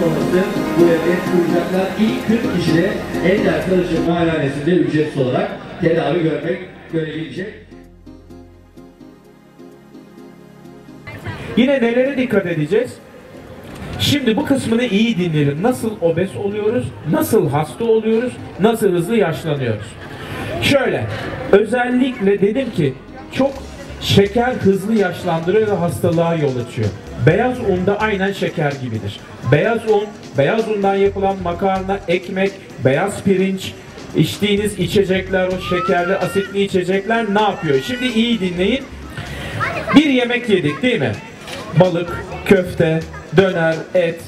sonrası bu evde kuracaklar. İlk 40 kişi de Ender Karışım Muayenehanesi'nde ücretsiz olarak tedavi görmek, görebilecek. Yine nelere dikkat edeceğiz? Şimdi bu kısmını iyi dinleyelim. Nasıl obez oluyoruz? Nasıl hasta oluyoruz? Nasıl hızlı yaşlanıyoruz? Şöyle, özellikle dedim ki çok şeker hızlı yaşlandırıyor ve hastalığa yol açıyor. Beyaz un da aynen şeker gibidir. Beyaz un, beyaz undan yapılan makarna, ekmek, beyaz pirinç, içtiğiniz içecekler, o şekerli, asitli içecekler ne yapıyor? Şimdi iyi dinleyin. Bir yemek yedik değil mi? Balık, köfte, döner, et,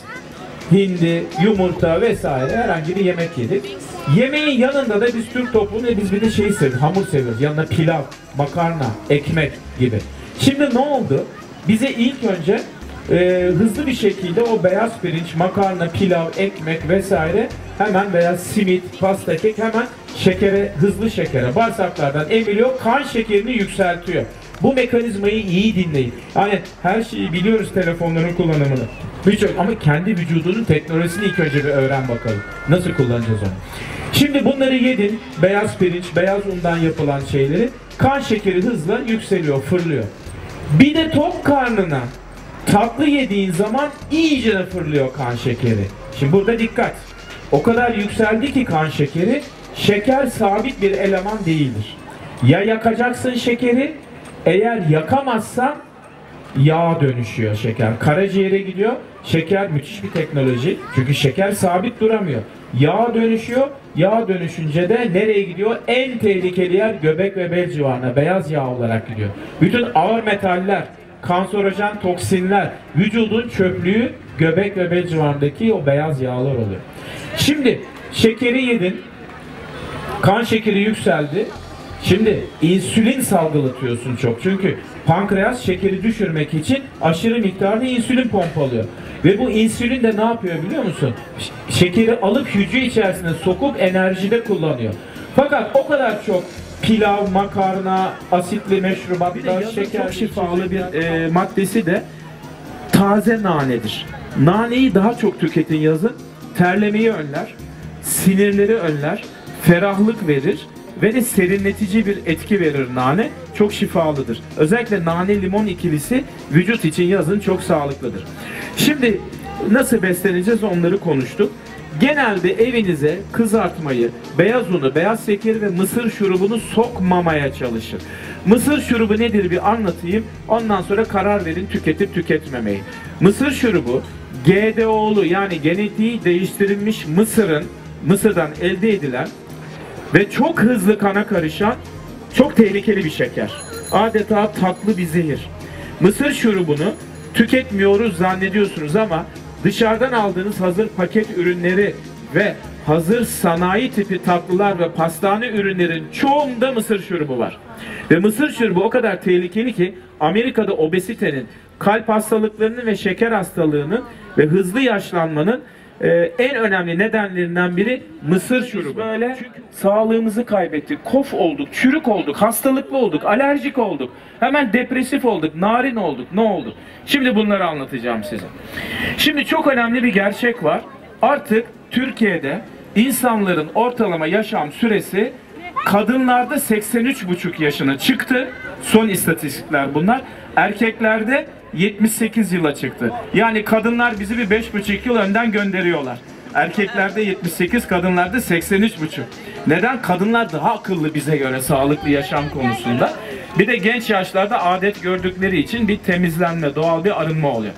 hindi, yumurta vesaire herhangi bir yemek yedik. Yemeğin yanında da biz Türk toplumu biz bir de şey seviyoruz, hamur seviyoruz. Yanına pilav, makarna, ekmek gibi. Şimdi ne oldu? Bize ilk önce e, hızlı bir şekilde o beyaz pirinç, makarna, pilav, ekmek vesaire hemen veya simit, pasta, kek hemen şekere, hızlı şekere bağırsaklardan emiliyor, kan şekerini yükseltiyor. Bu mekanizmayı iyi dinleyin. Yani her şeyi biliyoruz telefonların kullanımını. Birçok ama kendi vücudunun teknolojisini ilk önce bir öğren bakalım. Nasıl kullanacağız onu? Şimdi bunları yedin. Beyaz pirinç, beyaz undan yapılan şeyleri. Kan şekeri hızla yükseliyor, fırlıyor. Bir de tok karnına tatlı yediğin zaman iyice fırlıyor kan şekeri. Şimdi burada dikkat. O kadar yükseldi ki kan şekeri, şeker sabit bir eleman değildir. Ya yakacaksın şekeri, eğer yakamazsan yağ dönüşüyor şeker. Karaciğere gidiyor. Şeker müthiş bir teknoloji. Çünkü şeker sabit duramıyor. Yağ dönüşüyor. Yağ dönüşünce de nereye gidiyor? En tehlikeli yer göbek ve bel civarına. Beyaz yağ olarak gidiyor. Bütün ağır metaller, kanserojen toksinler, vücudun çöplüğü göbek ve bel civarındaki o beyaz yağlar oluyor. Şimdi şekeri yedin. Kan şekeri yükseldi. Şimdi insülin salgılatıyorsun çok. Çünkü pankreas şekeri düşürmek için aşırı miktarda insülin pompalıyor. Ve bu insülin de ne yapıyor biliyor musun? Şekeri alıp hücre içerisine sokup enerjide kullanıyor. Fakat o kadar çok pilav, makarna, asitli meşrubatlar, şeker çok şifalı bir e, maddesi de taze nanedir. Naneyi daha çok tüketin yazın. Terlemeyi önler, sinirleri önler, ferahlık verir ve de serinletici bir etki verir nane. Çok şifalıdır. Özellikle nane limon ikilisi vücut için yazın çok sağlıklıdır. Şimdi nasıl besleneceğiz onları konuştuk. Genelde evinize kızartmayı, beyaz unu, beyaz şekeri ve mısır şurubunu sokmamaya çalışın. Mısır şurubu nedir bir anlatayım. Ondan sonra karar verin tüketip tüketmemeyi. Mısır şurubu GDO'lu yani genetiği değiştirilmiş mısırın Mısır'dan elde edilen ve çok hızlı kana karışan çok tehlikeli bir şeker. Adeta tatlı bir zehir. Mısır şurubunu tüketmiyoruz zannediyorsunuz ama dışarıdan aldığınız hazır paket ürünleri ve hazır sanayi tipi tatlılar ve pastane ürünlerin çoğunda mısır şurubu var. Ve mısır şurubu o kadar tehlikeli ki Amerika'da obezitenin, kalp hastalıklarının ve şeker hastalığının ve hızlı yaşlanmanın ee, en önemli nedenlerinden biri mısır şurubu. Böyle sağlığımızı kaybettik, kof olduk, çürük olduk, hastalıklı olduk, alerjik olduk. Hemen depresif olduk, narin olduk. Ne oldu? Şimdi bunları anlatacağım size. Şimdi çok önemli bir gerçek var. Artık Türkiye'de insanların ortalama yaşam süresi kadınlarda 83,5 yaşına çıktı. Son istatistikler bunlar. Erkeklerde 78 yıla çıktı. Yani kadınlar bizi bir 5,5 yıl önden gönderiyorlar. Erkeklerde 78, kadınlarda 83,5. Neden? Kadınlar daha akıllı bize göre sağlıklı yaşam konusunda. Bir de genç yaşlarda adet gördükleri için bir temizlenme, doğal bir arınma oluyor.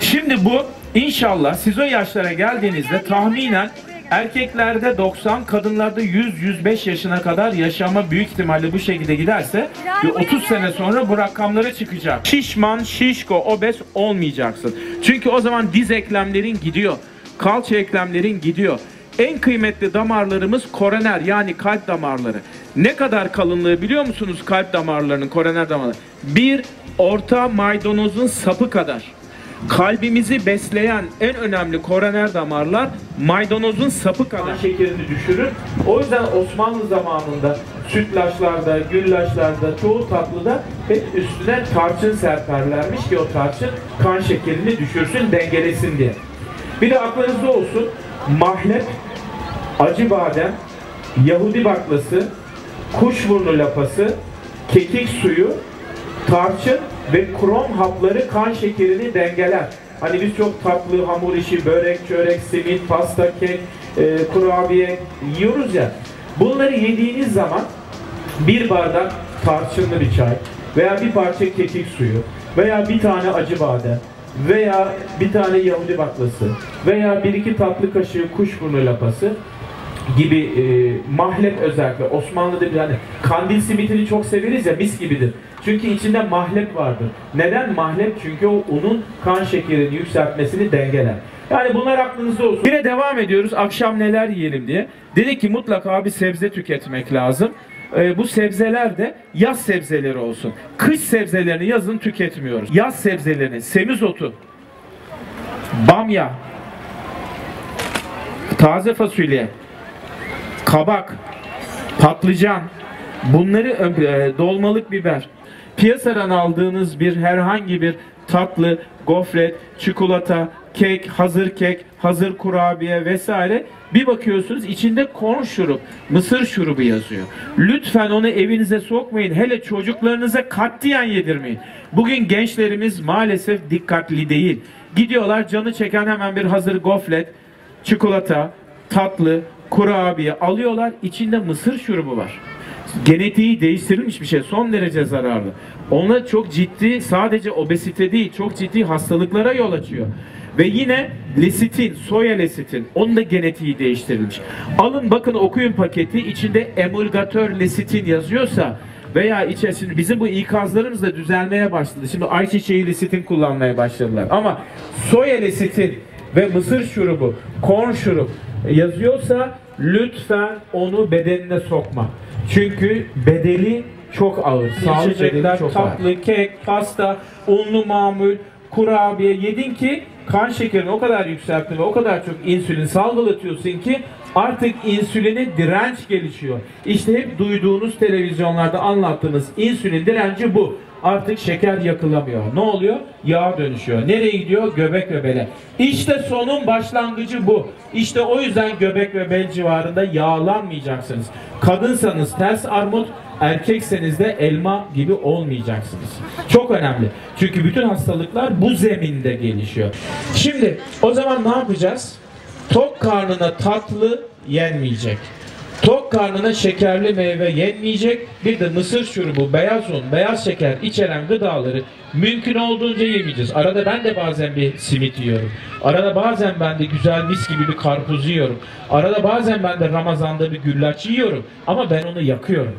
Şimdi bu inşallah siz o yaşlara geldiğinizde tahminen Erkeklerde 90, kadınlarda 100-105 yaşına kadar yaşama büyük ihtimalle bu şekilde giderse bir 30 sene sonra bu rakamlara çıkacak. Şişman, şişko, obez olmayacaksın. Çünkü o zaman diz eklemlerin gidiyor. Kalça eklemlerin gidiyor. En kıymetli damarlarımız koroner yani kalp damarları. Ne kadar kalınlığı biliyor musunuz kalp damarlarının, koroner damarları? Bir orta maydanozun sapı kadar kalbimizi besleyen en önemli koroner damarlar maydanozun sapı kadar şekerini düşürür. O yüzden Osmanlı zamanında sütlaçlarda, güllaçlarda, çoğu tatlıda hep üstüne tarçın serperlermiş ki o tarçın kan şekerini düşürsün, dengelesin diye. Bir de aklınızda olsun mahlep, acı badem, Yahudi baklası, kuşburnu lapası, kekik suyu, tarçın ve krom hapları kan şekerini dengeler. Hani biz çok tatlı hamur işi, börek, çörek, simit, pasta, kek, e, kurabiye yiyoruz ya. Bunları yediğiniz zaman bir bardak tarçınlı bir çay veya bir parça kekik suyu veya bir tane acı badem veya bir tane Yahudi baklası veya bir iki tatlı kaşığı kuşburnu lapası gibi e, mahlep özellikle Osmanlı'da bir hani kandil simitini çok severiz ya mis gibidir. Çünkü içinde mahlep vardır. Neden mahlep? Çünkü o unun kan şekerini yükseltmesini dengeler. Yani bunlar aklınızda olsun. Yine devam ediyoruz akşam neler yiyelim diye. Dedik ki mutlaka bir sebze tüketmek lazım. E, bu sebzeler de yaz sebzeleri olsun. Kış sebzelerini yazın tüketmiyoruz. Yaz sebzelerini semizotu, bamya, taze fasulye, kabak, patlıcan, bunları e, dolmalık biber, piyasadan aldığınız bir herhangi bir tatlı, gofret, çikolata, kek, hazır kek, hazır kurabiye vesaire bir bakıyorsunuz içinde korn şurup, mısır şurubu yazıyor. Lütfen onu evinize sokmayın. Hele çocuklarınıza katiyen yedirmeyin. Bugün gençlerimiz maalesef dikkatli değil. Gidiyorlar canı çeken hemen bir hazır gofret, çikolata, tatlı, kurabiye alıyorlar. İçinde mısır şurubu var. Genetiği değiştirilmiş bir şey. Son derece zararlı. Ona çok ciddi sadece obezite değil çok ciddi hastalıklara yol açıyor. Ve yine lesitin, soya lesitin, onun da genetiği değiştirilmiş. Alın bakın okuyun paketi içinde emulgatör lesitin yazıyorsa veya içerisinde bizim bu ikazlarımız da düzelmeye başladı. Şimdi ayçiçeği lesitin kullanmaya başladılar. Ama soya lesitin ve mısır şurubu, korn şurup yazıyorsa lütfen onu bedenine sokma. Çünkü bedeli çok ağır. İçecekler, çok ağır. tatlı, kek, pasta, unlu mamul, kurabiye yedin ki kan şekerini o kadar yükselttin ve o kadar çok insülin salgılatıyorsun ki artık insüline direnç gelişiyor. İşte hep duyduğunuz televizyonlarda anlattığınız insülin direnci bu. Artık şeker yakılamıyor. Ne oluyor? Yağa dönüşüyor. Nereye gidiyor? Göbek ve bele. İşte sonun başlangıcı bu. İşte o yüzden göbek ve bel civarında yağlanmayacaksınız. Kadınsanız ters armut, erkekseniz de elma gibi olmayacaksınız. Çok önemli. Çünkü bütün hastalıklar bu zeminde gelişiyor. Şimdi o zaman ne yapacağız? Tok karnına tatlı yenmeyecek. Tok karnına şekerli meyve yenmeyecek. Bir de mısır şurubu, beyaz un, beyaz şeker içeren gıdaları mümkün olduğunca yemeyeceğiz. Arada ben de bazen bir simit yiyorum. Arada bazen ben de güzel mis gibi bir karpuz yiyorum. Arada bazen ben de Ramazan'da bir güllaç yiyorum. Ama ben onu yakıyorum.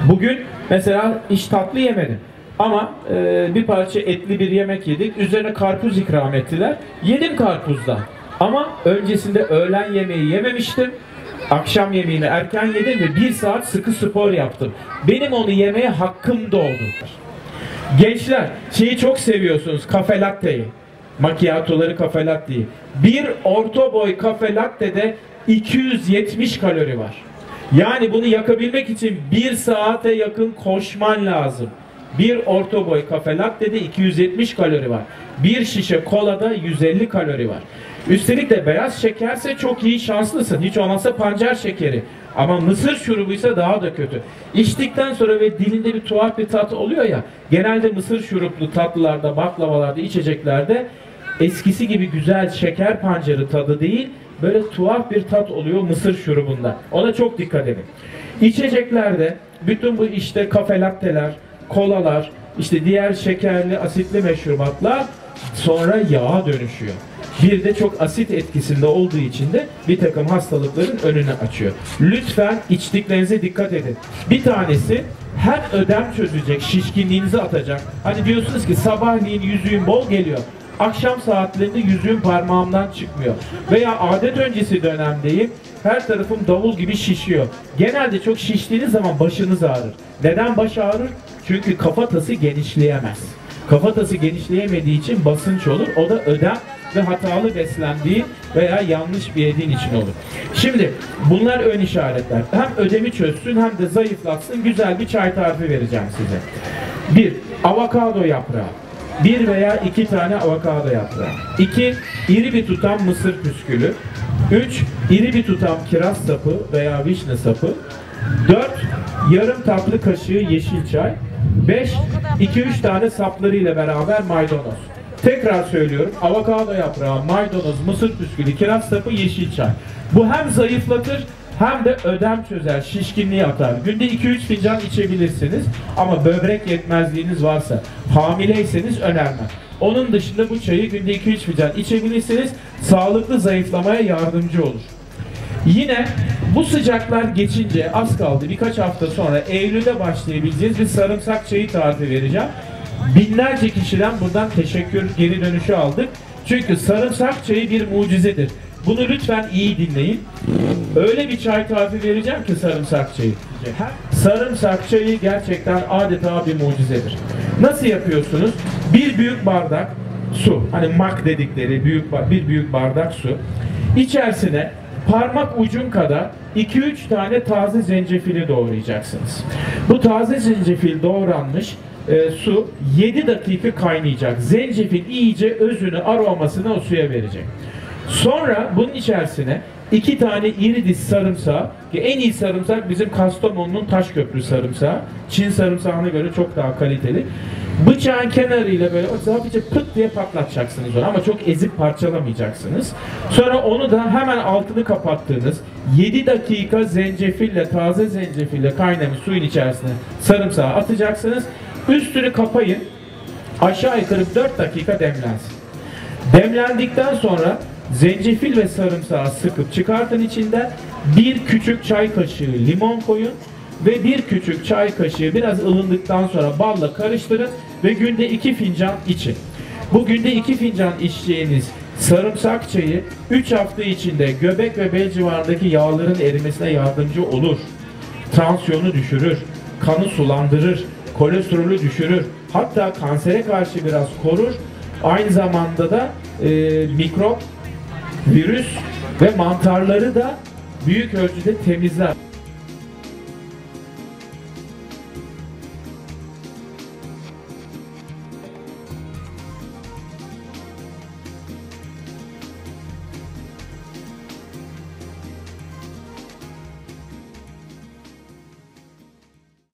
Bugün mesela hiç tatlı yemedim. Ama e, bir parça etli bir yemek yedik. Üzerine karpuz ikram ettiler. Yedim karpuzdan. Ama öncesinde öğlen yemeği yememiştim. Akşam yemeğini erken yedim ve bir saat sıkı spor yaptım. Benim onu yemeye hakkım doğdu. Gençler şeyi çok seviyorsunuz kafe latte'yi. Macchiato'ları kafe latte'yi. Bir orta boy kafe latte'de 270 kalori var. Yani bunu yakabilmek için bir saate yakın koşman lazım. Bir orta boy kafe latte'de 270 kalori var. Bir şişe kolada 150 kalori var. Üstelik de beyaz şekerse çok iyi şanslısın. Hiç olmazsa pancar şekeri. Ama mısır şurubuysa daha da kötü. İçtikten sonra ve dilinde bir tuhaf bir tat oluyor ya. Genelde mısır şuruplu tatlılarda, baklavalarda, içeceklerde eskisi gibi güzel şeker pancarı tadı değil, böyle tuhaf bir tat oluyor mısır şurubunda. Ona çok dikkat edin. İçeceklerde bütün bu işte kafe latteler, kolalar, işte diğer şekerli, asitli meşrubatlar sonra yağa dönüşüyor. Bir de çok asit etkisinde olduğu için de bir takım hastalıkların önünü açıyor. Lütfen içtiklerinize dikkat edin. Bir tanesi hem ödem çözecek, şişkinliğinizi atacak. Hani diyorsunuz ki sabahleyin yüzüğün bol geliyor. Akşam saatlerinde yüzüğüm parmağımdan çıkmıyor. Veya adet öncesi dönemdeyim. Her tarafım davul gibi şişiyor. Genelde çok şiştiğiniz zaman başınız ağrır. Neden baş ağrır? Çünkü kafatası genişleyemez. Kafatası genişleyemediği için basınç olur. O da ödem ve hatalı beslendiği veya yanlış bir yediğin için olur. Şimdi bunlar ön işaretler. Hem ödemi çözsün hem de zayıflatsın. Güzel bir çay tarifi vereceğim size. Bir, avokado yaprağı. bir veya iki tane avokado yaprağı. 2. iri bir tutam mısır püskülü. 3. iri bir tutam kiraz sapı veya vişne sapı. 4. Yarım tatlı kaşığı yeşil çay. 5. 2-3 tane saplarıyla beraber maydanoz. Tekrar söylüyorum. Avokado yaprağı, maydanoz, mısır püskülü, kiraz sapı, yeşil çay. Bu hem zayıflatır hem de ödem çözer, şişkinliği atar. Günde 2-3 fincan içebilirsiniz ama böbrek yetmezliğiniz varsa, hamileyseniz önermem. Onun dışında bu çayı günde 2-3 fincan içebilirsiniz. Sağlıklı zayıflamaya yardımcı olur. Yine bu sıcaklar geçince az kaldı birkaç hafta sonra Eylül'de başlayabileceğiz bir sarımsak çayı tarifi vereceğim. Binlerce kişiden buradan teşekkür geri dönüşü aldık. Çünkü sarımsak çayı bir mucizedir. Bunu lütfen iyi dinleyin. Öyle bir çay tarifi vereceğim ki sarımsak çayı. Sarımsak çayı gerçekten adeta bir mucizedir. Nasıl yapıyorsunuz? Bir büyük bardak su. Hani mak dedikleri büyük bir büyük bardak su. İçerisine parmak ucum kadar 2-3 tane taze zencefili doğrayacaksınız. Bu taze zencefil doğranmış e, su 7 dakika kaynayacak. Zencefil iyice özünü, aromasını o suya verecek. Sonra bunun içerisine iki tane iri diş sarımsağı ki en iyi sarımsak bizim Kastamonu'nun Taşköprü sarımsağı. Çin sarımsağına göre çok daha kaliteli. Bıçağın kenarıyla böyle hafifçe pıt diye patlatacaksınız onu ama çok ezip parçalamayacaksınız. Sonra onu da hemen altını kapattığınız 7 dakika zencefille, taze zencefille kaynamış suyun içerisine sarımsağı atacaksınız. Üstünü kapayın. Aşağı yukarı 4 dakika demlensin. Demlendikten sonra zencefil ve sarımsağı sıkıp çıkartın içinden bir küçük çay kaşığı limon koyun ve bir küçük çay kaşığı biraz ılındıktan sonra balla karıştırın ve günde iki fincan için. Bu günde iki fincan içeceğiniz sarımsak çayı 3 hafta içinde göbek ve bel civarındaki yağların erimesine yardımcı olur. Tansiyonu düşürür, kanı sulandırır, kolesterolü düşürür. Hatta kansere karşı biraz korur. Aynı zamanda da e, mikrop, virüs ve mantarları da büyük ölçüde temizler.